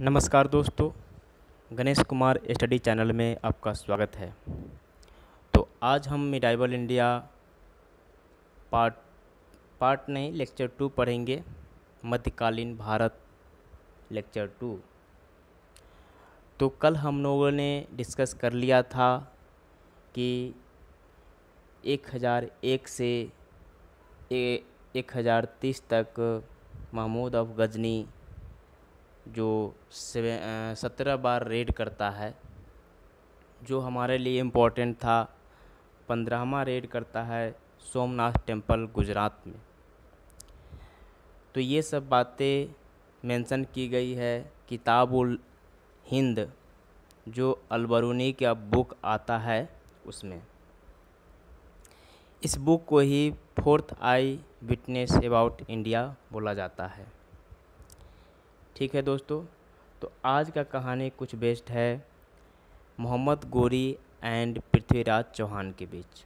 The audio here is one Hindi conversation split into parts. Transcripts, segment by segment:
नमस्कार दोस्तों, गणेश कुमार स्टडी चैनल में आपका स्वागत है। तो आज हम मिडाइवल इंडिया पार्ट पार्ट नहीं, लेक्चर टू पढ़ेंगे, मध्यकालीन भारत लेक्चर टू। तो कल हम लोगों ने डिस्कस कर लिया था कि 1001 से एक हज़ार तीस तक महमूद ऑफ़ गजनी जो सत्रह बार रेड करता है, जो हमारे लिए इम्पोर्टेंट था, पंद्रहवा रेड करता है सोमनाथ टेंपल गुजरात में। तो ये सब बातें मेंशन की गई है किताबुल हिंद, जो अलबरूनी का बुक आता है उसमें। इस बुक को ही fourth I witness about India बोला जाता है। ठीक है दोस्तों तो आज का कहानी कुछ बेस्ट है मोहम्मद गोरी एंड पृथ्वीराज चौहान के बीच।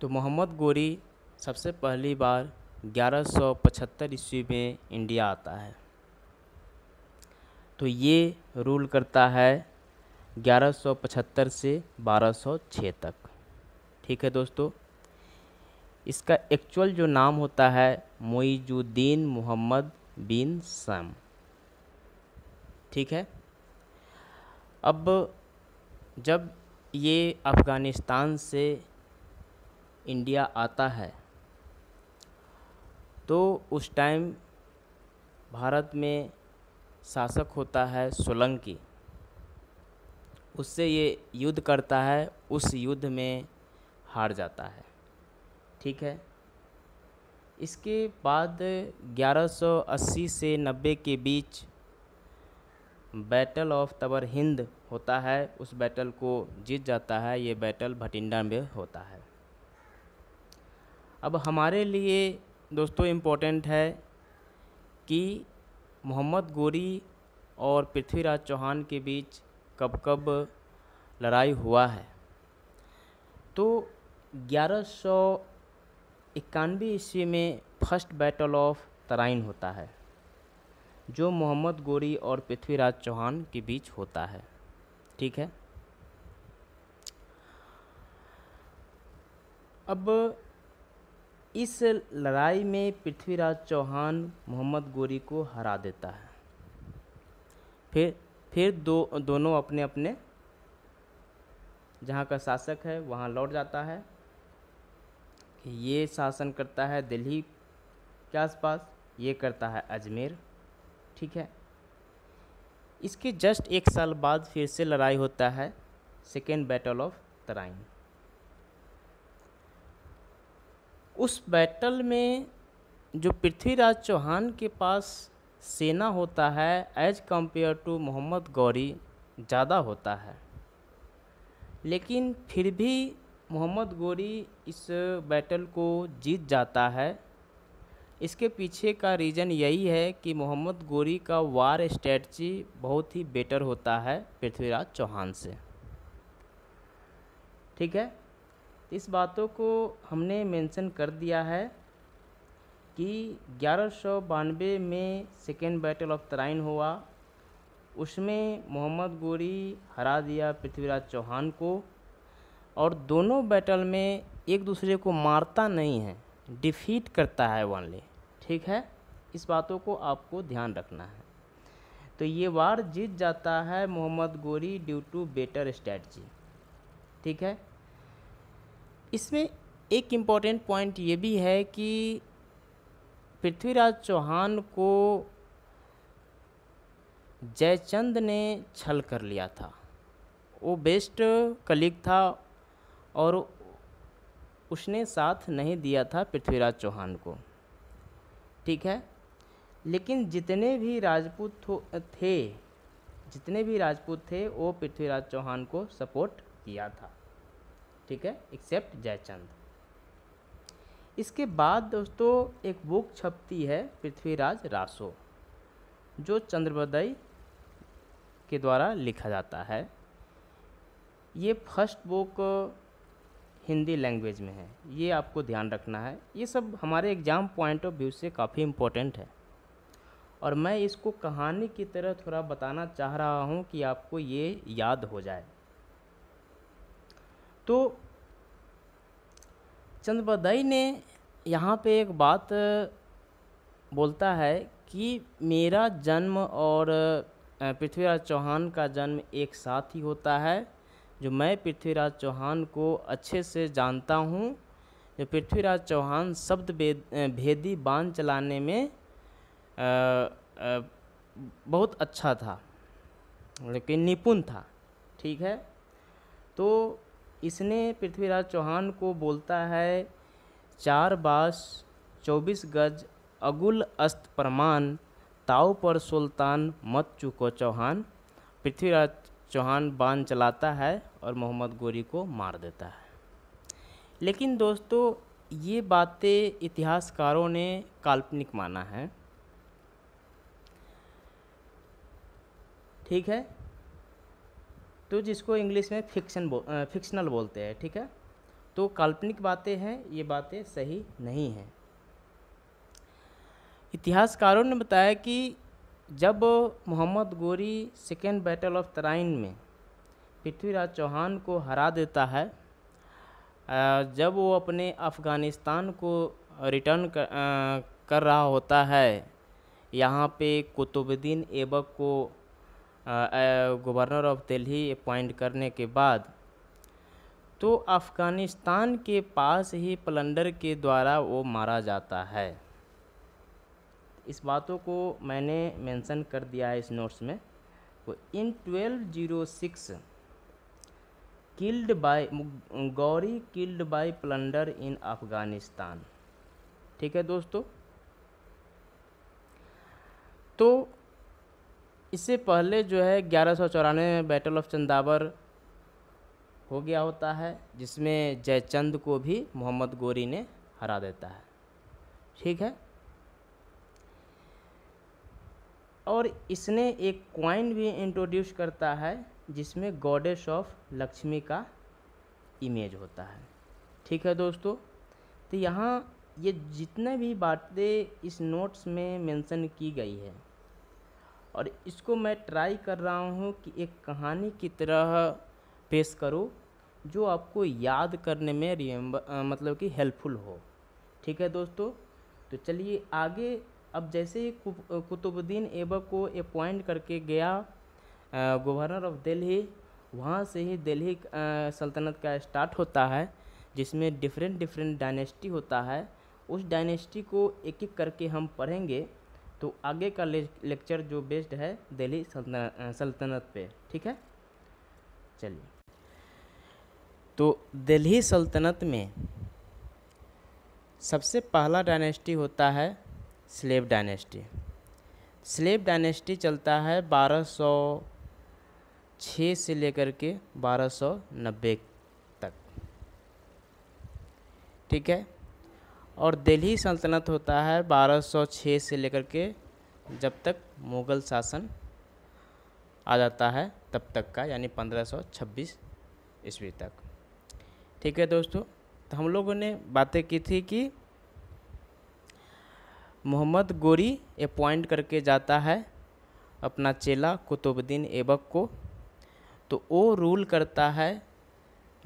तो मोहम्मद गोरी सबसे पहली बार 1175 ईस्वी में इंडिया आता है। तो ये रूल करता है 1175 से 1206 तक। ठीक है दोस्तों, इसका एक्चुअल जो नाम होता है मोईजुद्दीन मोहम्मद बिन सम। ठीक है? अब जब ये अफ़गानिस्तान से इंडिया आता है तो उस टाइम भारत में शासक होता है सोलंकी। उससे ये युद्ध करता है, उस युद्ध में हार जाता है। ठीक है? इसके बाद 1180 से 90 के बीच बैटल ऑफ़ तबर हिंद होता है। उस बैटल को जीत जाता है। ये बैटल भटिंडा में होता है। अब हमारे लिए दोस्तों इम्पोर्टेंट है कि मोहम्मद गोरी और पृथ्वीराज चौहान के बीच कब कब लड़ाई हुआ है। तो ग्यारह इक्यानवे ईस्वी में फ़र्स्ट बैटल ऑफ़ तराइन होता है, जो मोहम्मद गोरी और पृथ्वीराज चौहान के बीच होता है। ठीक है? अब इस लड़ाई में पृथ्वीराज चौहान मोहम्मद गोरी को हरा देता है। फिर फिर दो, दोनों अपने अपने जहाँ का शासक है, वहाँ लौट जाता है। ये शासन करता है दिल्ली के आसपास, ये करता है अजमेर, ठीक है? इसके जस्ट एक साल बाद फिर से लड़ाई होता है सेकेंड बैटल ऑफ़ तराइन उस बैटल में जो पृथ्वीराज चौहान के पास सेना होता है as compared to Mohammad Ghori, ज़्यादा होता है। लेकिन फिर भी मोहम्मद गोरी इस बैटल को जीत जाता है। इसके पीछे का रीज़न यही है कि मोहम्मद गोरी का वार स्ट्रेटजी बहुत ही बेटर होता है पृथ्वीराज चौहान से। ठीक है? इस बातों को हमने मेंशन कर दिया है कि ग्यारह में सेकेंड बैटल ऑफ़ तराइन हुआ। उसमें मोहम्मद गोरी हरा दिया पृथ्वीराज चौहान को। और दोनों बैटल में एक दूसरे को मारता नहीं है डिफीट करता है वनली ठीक है? इस बातों को आपको ध्यान रखना है। तो ये वार जीत जाता है Mohammad Ghori due to better strategy ठीक है? इसमें एक इंपॉर्टेंट पॉइंट ये भी है कि पृथ्वीराज चौहान को जयचंद ने छल कर लिया था। वो बेस्ट कलीग था और उसने साथ नहीं दिया था पृथ्वीराज चौहान को। ठीक है? लेकिन जितने भी राजपूत थे जितने भी राजपूत थे, वो पृथ्वीराज चौहान को सपोर्ट किया था। ठीक है? एक्सेप्ट जयचंद। इसके बाद दोस्तों, एक बुक छपती है पृथ्वीराज रासो, जो चंद्रबदय के द्वारा लिखा जाता है। ये फ़र्स्ट बुक हिंदी लैंग्वेज में है। ये आपको ध्यान रखना है। ये सब हमारे एग्ज़ाम पॉइंट ऑफ़ व्यू से काफ़ी इम्पोर्टेंट है। और मैं इसको कहानी की तरह थोड़ा बताना चाह रहा हूँ कि आपको ये याद हो जाए। तो चंद्रबदाई ने यहाँ पे एक बात बोलता है कि मेरा जन्म और पृथ्वीराज चौहान का जन्म एक साथ ही होता है। जो मैं पृथ्वीराज चौहान को अच्छे से जानता हूँ जो पृथ्वीराज चौहान शब्द भेदी बाँध चलाने में आ, आ, बहुत अच्छा था लेकिन निपुण था ठीक है? तो इसने पृथ्वीराज चौहान को बोलता है चार बास चौबीस गज अगुल अस्त प्रमाण ताव पर सुल्तान मत चुको चौहान। पृथ्वीराज चौहान बाँध चलाता है और मोहम्मद गोरी को मार देता है। लेकिन दोस्तों ये बातें इतिहासकारों ने काल्पनिक माना है। ठीक है? तो जिसको इंग्लिश में फिक्शन बो, फिक्शनल बोलते हैं ठीक है? तो काल्पनिक बातें हैं ये बातें सही नहीं हैं। इतिहासकारों ने बताया कि जब Mohammad Ghori second battle of Tarain में पृथ्वीराज चौहान को हरा देता है जब वो अपने अफ़गानिस्तान को रिटर्न कर, रहा होता है यहाँ पे कुतुबुद्दीन ऐबक को गवर्नर ऑफ़ दिल्ली अपॉइंट करने के बाद तो अफ़गानिस्तान के पास ही प्लंडर के द्वारा वो मारा जाता है। इस बातों को मैंने मेंशन कर दिया है इस नोट्स में। तो in twelve zero six killed by, Ghori killed by plunder in Afghanistan. ठीक है दोस्तों? तो इससे पहले जो है ग्यारह सौ चौरानवे में बैटल ऑफ़ चंदावर हो गया होता है, जिसमें जयचंद को भी मोहम्मद गोरी ने हरा देता है। ठीक है? और इसने एक क्वाइन भी इंट्रोड्यूस करता है, जिसमें गॉडेस ऑफ़ लक्ष्मी का इमेज होता है। ठीक है दोस्तों? तो यहाँ ये जितने भी बातें इस नोट्स में मेंशन की गई है, और इसको मैं ट्राई कर रहा हूँ कि एक कहानी की तरह पेश करूँ, जो आपको याद करने में रिमेम्बर मतलब कि हेल्पफुल हो। ठीक है दोस्तों? तो चलिए आगे अब जैसे ही कुतुबुद्दीन ऐबक को अपॉइंट करके गया गवर्नर ऑफ़ दिल्ली वहाँ से ही दिल्ली सल्तनत का स्टार्ट होता है, जिसमें डिफरेंट डिफरेंट डायनेस्टी होता है। उस डायनेस्टी को एक एक करके हम पढ़ेंगे तो आगे का लेक्चर जो बेस्ड है दिल्ली सल्तनत पे, ठीक है? चलिए। तो दिल्ली सल्तनत में सबसे पहला डायनेस्टी होता है स्लेव डायनेस्टी। स्लेव डायनेस्टी चलता है 1206 से लेकर के 1290 तक। ठीक है? और दिल्ली सल्तनत होता है 1206 से लेकर के जब तक मुग़ल शासन आ जाता है, तब तक का, यानी 1526 ईस्वी तक। ठीक है दोस्तों? तो हम लोगों ने बातें की थी कि मोहम्मद गोरी अपॉइंट करके जाता है अपना चेला कुतुबुद्दीन ऐबक को। तो वो रूल करता है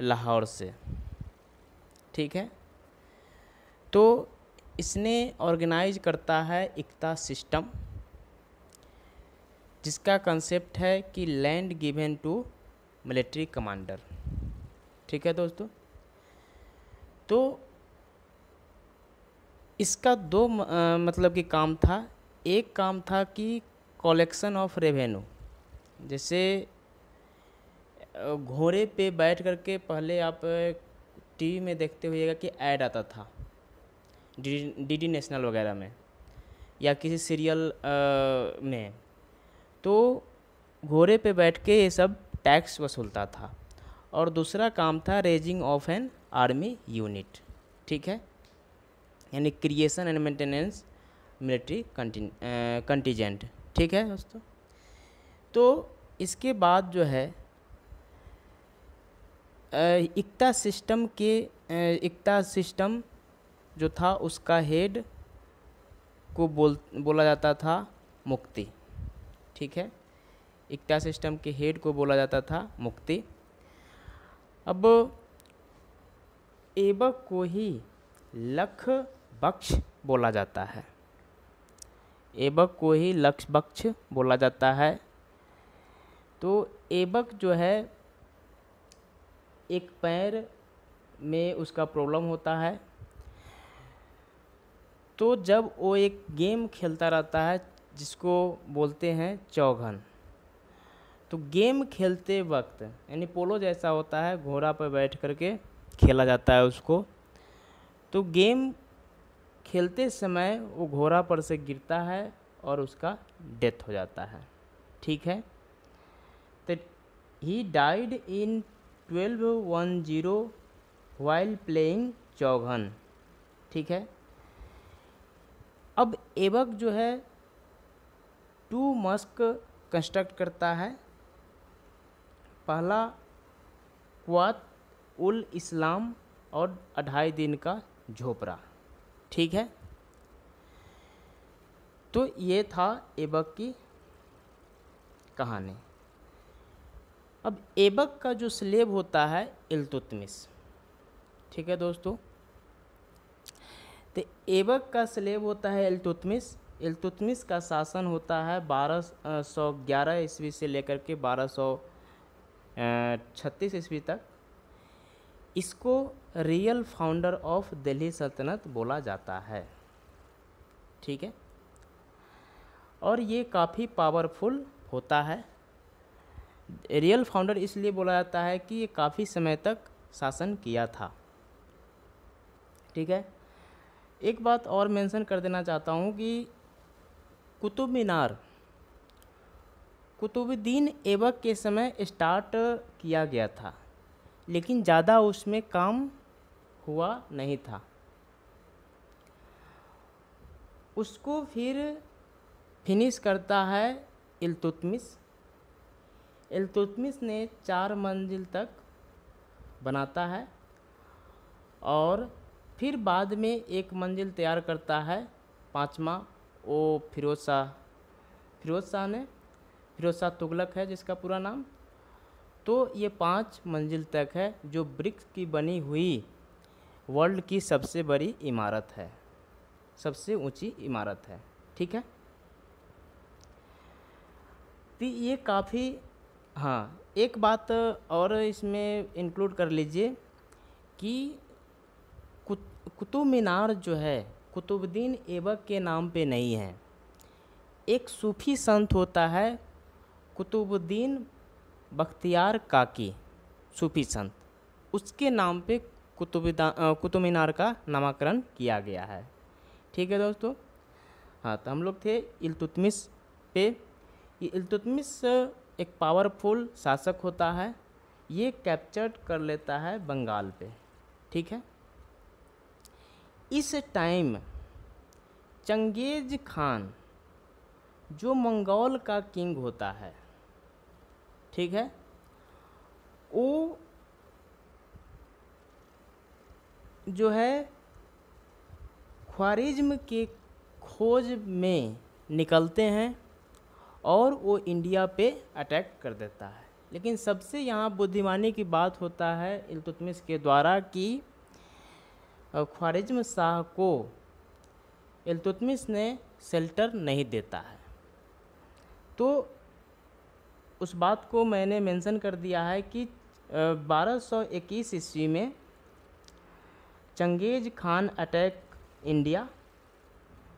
लाहौर से। ठीक है? तो इसने ऑर्गेनाइज करता है इकता सिस्टम, जिसका कंसेप्ट है कि land given to military commander ठीक है दोस्तों? तो इसका दो मतलब कि काम था। एक काम था कि कलेक्शन ऑफ़ रेवेन्यू जैसे घोड़े पे बैठ करके पहले आप टीवी में देखते हुएगा कि ऐड आता था, डी डी नेशनल वगैरह में, या किसी सीरियल में। तो घोड़े पे बैठ के ये सब टैक्स वसूलता था। और दूसरा काम था raising of an army unit ठीक है? यानी creation and maintenance military contingent ठीक है दोस्तों? तो इसके बाद जो है इक्ता सिस्टम के इक्ता सिस्टम जो था, उसका हेड को बोल, बोला जाता था मुक्ति। ठीक है? इक्ता सिस्टम के हेड को बोला जाता था मुक्ति। अब एबक को ही लख बख्श बोला जाता है। एबक को ही लक्ष बक्ष बोला जाता है। तो एबक जो है, एक पैर में उसका प्रॉब्लम होता है। तो जब वो एक गेम खेलता रहता है, जिसको बोलते हैं चौघन तो गेम खेलते वक्त, यानी पोलो जैसा होता है, घोड़ा पर बैठ करके खेला जाता है उसको। तो गेम खेलते समय वो घोड़ा पर से गिरता है और उसका डेथ हो जाता है। ठीक है? तो he died in twelve one zero while playing chaugan ठीक है? अब एबक जो है टू मस्क कंस्ट्रक्ट करता है। पहला क्वात उल इस्लाम और अढ़ाई दिन का झोपड़ा। ठीक है? तो ये था एबक की कहानी। अब एबक का जो स्लेब होता है, इल्तुतमिस। ठीक है दोस्तों? तो एबक का स्लेब होता है इल्तुतमिस। इल्तुतमिस का शासन होता है बारह सौ ग्यारह ईस्वी से लेकर के बारह सौ छत्तीस ईस्वी तक। इसको रियल फाउंडर ऑफ़ दिल्ली सल्तनत बोला जाता है। ठीक है? और ये काफ़ी पावरफुल होता है। रियल फाउंडर इसलिए बोला जाता है कि ये काफ़ी समय तक शासन किया था। ठीक है? एक बात और मेंशन कर देना चाहता हूँ कि कुतुब मीनार कुतुबुद्दीन ऐबक के समय स्टार्ट किया गया था। लेकिन ज़्यादा उसमें काम हुआ नहीं था। उसको फिर फिनिश करता है इल्तुतमिस। इल्तुतमिस ने चार मंजिल तक बनाता है और फिर बाद में एक मंजिल तैयार करता है पाँचवा। वो फिरोज शाह फिरोज शाह ने, फिरोज शाह तुगलक है जिसका पूरा नाम। तो ये पाँच मंजिल तक है जो ब्रिक्स की बनी हुई वर्ल्ड की सबसे बड़ी इमारत है। सबसे ऊँची इमारत है, ठीक है? तो ये काफ़ी हाँ एक बात और इसमें इंक्लूड कर लीजिए कि कुतुब मीनार जो है, कुतुबुद्दीन ऐबक के नाम पे नहीं है। एक सूफी संत होता है कुतुबुद्दीन बख्तियार काकी, सूफी संत, उसके नाम पे कुतुबा कुतुब मीनार का नामकरण किया गया है। ठीक है दोस्तों? हाँ तो हम लोग थे इल्तुतमिस पे। ये इल्तुतमिस एक पावरफुल शासक होता है। ये कैप्चर कर लेता है बंगाल पे। ठीक है? इस टाइम चंगेज खान, जो मंगोल का किंग होता है ठीक है? वो जो है, ख्वारिज्म के खोज में निकलते हैं और वो इंडिया पे अटैक कर देता है। लेकिन सबसे यहाँ बुद्धिमानी की बात होता है इल्तुतमिश के द्वारा कि ख्वारिज्म शाह को इल्तुतमिश ने शेल्टर नहीं देता है। तो उस बात को मैंने मेंशन कर दिया है कि 1221 ईस्वी में चंगेज खान अटैक इंडिया,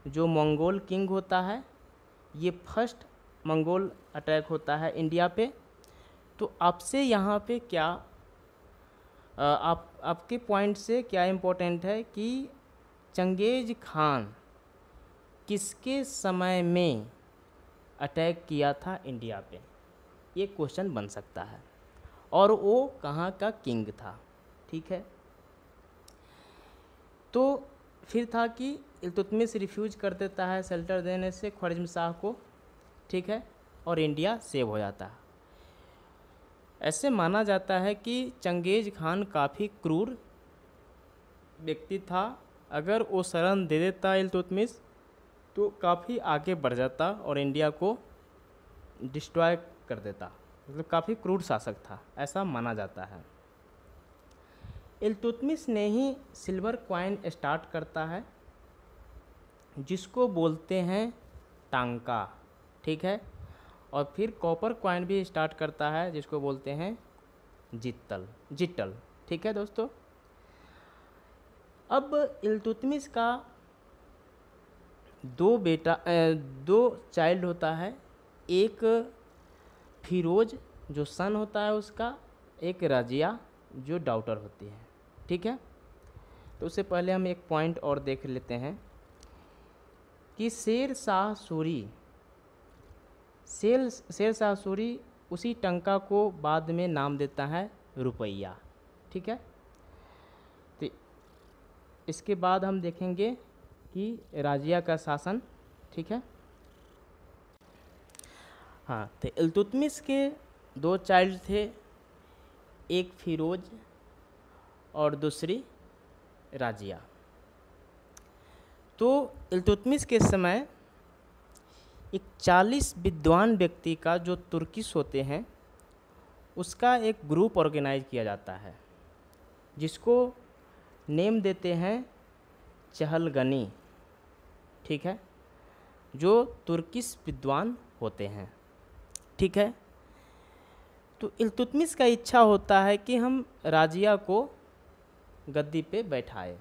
जो मंगोल किंग होता है, ये फ़र्स्ट मंगोल अटैक होता है इंडिया पे। तो आपसे यहाँ पे क्या आप, आपके पॉइंट से क्या इम्पोर्टेंट है कि चंगेज खान किसके समय में अटैक किया था इंडिया पे? ये क्वेश्चन बन सकता है। और वो कहाँ का किंग था, ठीक है? तो फिर था कि इल्तुतमिश रिफ्यूज कर देता है शेल्टर देने से ख्वारिज्म शाह को, ठीक है? और इंडिया सेव हो जाता है। ऐसे माना जाता है कि चंगेज खान काफ़ी क्रूर व्यक्ति था। अगर वो शरण दे देता इल्तुतमिश तो काफ़ी आगे बढ़ जाता और इंडिया को डिस्ट्रॉय कर देता। मतलब काफ़ी क्रूर शासक था, ऐसा माना जाता है। इल्तुतमिश ने ही सिल्वर क्वाइन स्टार्ट करता है, जिसको बोलते हैं टांका, ठीक है? और फिर कॉपर क्वाइन भी स्टार्ट करता है, जिसको बोलते हैं जित्तल जिट्टल ठीक है दोस्तों? अब इल्तुतमिश का दो बेटा दो चाइल्ड होता है, एक फिरोज जो सन होता है उसका, एक रजिया जो डाउटर होती है। ठीक है? तो उससे पहले हम एक पॉइंट और देख लेते हैं कि शेर शाह सूरी शेर शेर शाह सूरी उसी टंका को बाद में नाम देता है रुपया। ठीक है? तो इसके बाद हम देखेंगे कि राजिया का शासन, ठीक है? हाँ तो इल्तुतमिश के दो चाइल्ड थे, एक फिरोज और दूसरी राजिया। तो इल्तुतमिश के समय एक चालीस विद्वान व्यक्ति का जो तुर्किस होते हैं, उसका एक ग्रुप ऑर्गेनाइज किया जाता है, जिसको नेम देते हैं चहलगनी, ठीक है? जो तुर्किश विद्वान होते हैं। ठीक है? तो इल्तुतमिश का इच्छा होता है कि हम राजिया को गद्दी पे बैठाए।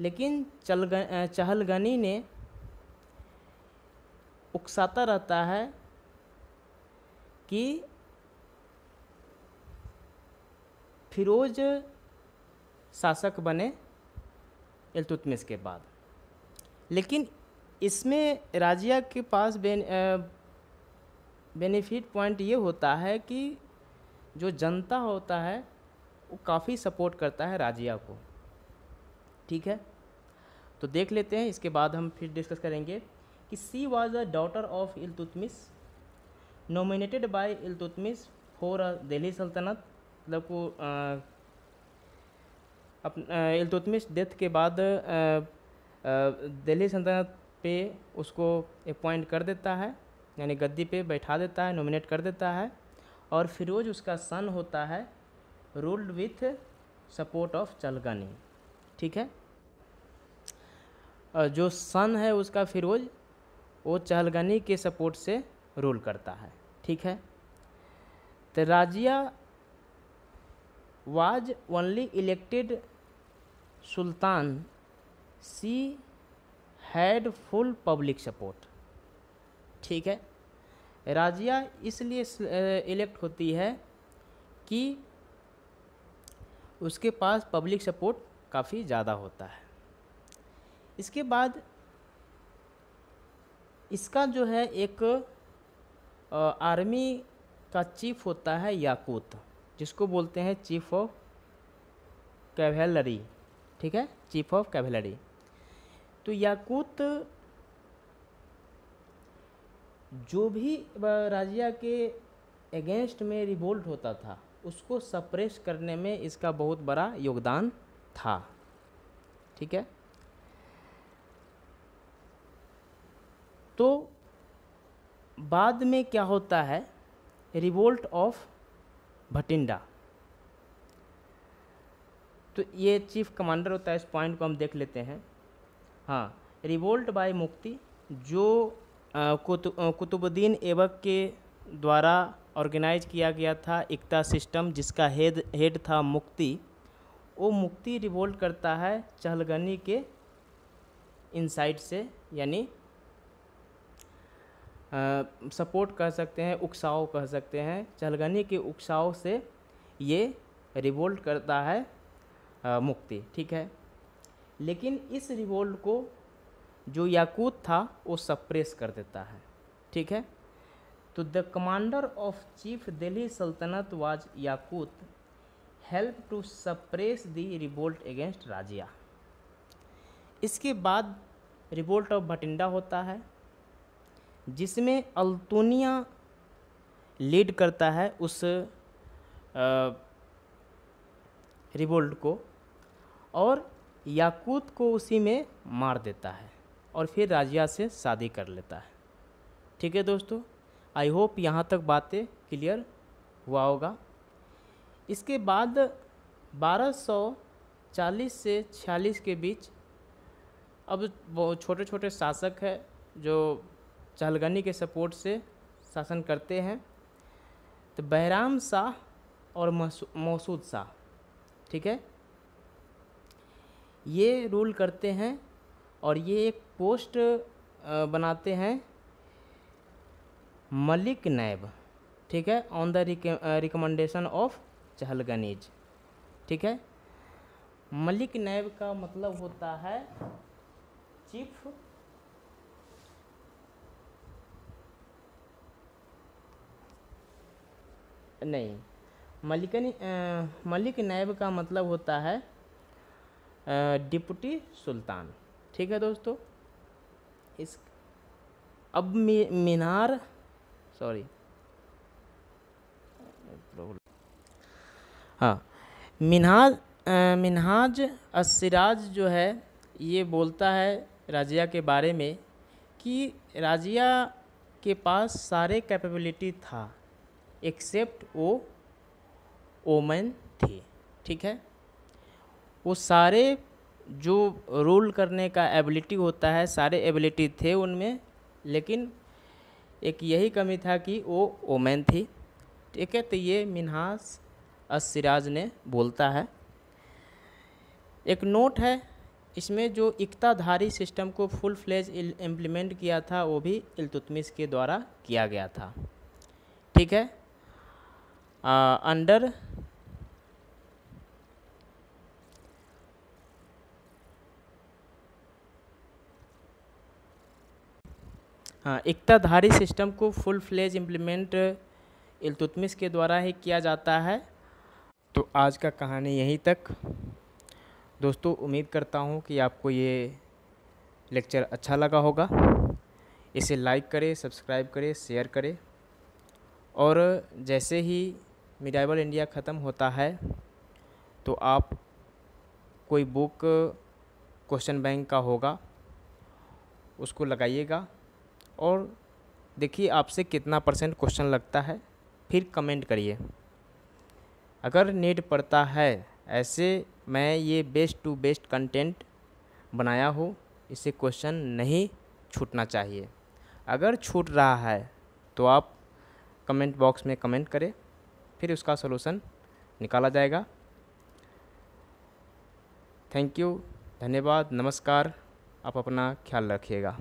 लेकिन चलग चहलगनी ने उकसाता रहता है कि फिरोज शासक बने इल्तुतमिश के बाद। लेकिन इसमें राजिया के पास बेन बेनिफिट पॉइंट ये होता है कि जो जनता होता है, वो काफ़ी सपोर्ट करता है राजिया को। ठीक है? तो देख लेते हैं, इसके बाद हम फिर डिस्कस करेंगे कि she was a daughter of Iltutmish nominated by Iltutmish for a Delhi Sultanate. मतलब को इल्तुतमिश डेथ के बाद दिल्ली सल्तनत पे उसको अपॉइंट कर देता है। यानी गद्दी पे बैठा देता है नॉमिनेट कर देता है और फिरोज उसका सन होता है ruled with support of Chahalgani ठीक है? जो सन है उसका फिरोज वो चहलगनी के सपोर्ट से रूल करता है। ठीक है? तो Razia was only elected sultan she had full public support ठीक है? राजिया इसलिए इलेक्ट होती है कि उसके पास पब्लिक सपोर्ट काफ़ी ज़्यादा होता है। इसके बाद इसका जो है एक आर्मी का चीफ होता है याकूत, जिसको बोलते हैं चीफ ऑफ़ कैवेलरी ठीक है? चीफ ऑफ़ कैवेलरी तो याकूत जो भी राजिया के अगेंस्ट में रिवोल्ट होता था, उसको सप्रेस करने में इसका बहुत बड़ा योगदान था। ठीक है? तो बाद में क्या होता है? रिवोल्ट ऑफ़ भटिंडा तो ये चीफ कमांडर होता है, इस पॉइंट को हम देख लेते हैं। हाँ रिवोल्ट बाय मुक्ति, जो कुतुबुद्दीन ऐबक के द्वारा ऑर्गेनाइज किया गया था एकता सिस्टम जिसका हेड हेड था मुक्ति। वो मुक्ति रिवोल्ट करता है चहलगनी के इनसाइड से यानी सपोर्ट कह सकते हैं उकसाव कह सकते हैं। चहलगनी के उकसाव से ये रिवोल्ट करता है आ, मुक्ति ठीक है? लेकिन इस रिवोल्ट को जो याकूत था, वो सप्रेस कर देता है। ठीक है? तो the commander of chief Delhi Sultanate was Yakut. Help to suppress the revolt against Razia. इसके बाद रिवोल्ट ऑफ़ भटिंडा होता है, जिसमें अल्तुनिया लीड करता है उस रिवोल्ट को और याकूत को उसी में मार देता है। और फिर राजिया से शादी कर लेता है। ठीक है दोस्तों? आई होप यहाँ तक बातें क्लियर हुआ होगा। इसके बाद 1240 से 46 के बीच अब वो छोटे छोटे शासक हैं जो चहलगनी के सपोर्ट से शासन करते हैं। तो बहराम शाह और मौसूद शाह, ठीक है? ये रूल करते हैं और ये एक पोस्ट बनाते हैं मलिक नैब, ठीक है? On the recommendation of Chahalganis ठीक है? मलिक नैब का मतलब होता है चीफ नहीं मलिकनी मलिक नैब का मतलब होता है डिप्टी सुल्तान। ठीक है दोस्तों? इस अब मीनार सॉरी हाँ मिनहाज मिनहाज असराज जो है, ये बोलता है राजिया के बारे में कि राजिया के पास सारे कैपेबिलिटी था एक्सेप्ट वो ओमन थी, ठीक है? वो सारे जो रूल करने का एबिलिटी होता है, सारे एबिलिटी थे उनमें, लेकिन एक यही कमी था कि वो ओमैन थी। ठीक है तो ये मिनहास असिराज ने बोलता है। एक नोट है, इसमें जो इकताधारी सिस्टम को फुल फ्लेज इम्प्लीमेंट किया था, वो भी इल्तुतमिश के द्वारा किया गया था। ठीक है? अंडर हाँ एकताधारी सिस्टम को फुल फ्लेज इम्प्लीमेंट इल्तुतमिश के द्वारा ही किया जाता है। तो आज का कहानी यहीं तक। दोस्तों, उम्मीद करता हूँ कि आपको ये लेक्चर अच्छा लगा होगा। इसे लाइक करें सब्सक्राइब करें शेयर करें। और जैसे ही मिडाइबल इंडिया ख़त्म होता है तो आप कोई बुक क्वेश्चन बैंक का होगा, उसको लगाइएगा। और देखिए आपसे कितना परसेंट क्वेश्चन लगता है, फिर कमेंट करिए। अगर नीड पड़ता है, ऐसे मैं ये बेस्ट टू बेस्ट कंटेंट बनाया हूँ, इसे क्वेश्चन नहीं छूटना चाहिए। अगर छूट रहा है तो आप कमेंट बॉक्स में कमेंट करें, फिर उसका सलूशन निकाला जाएगा। थैंक यू, धन्यवाद, नमस्कार, आप अपना ख्याल रखिएगा।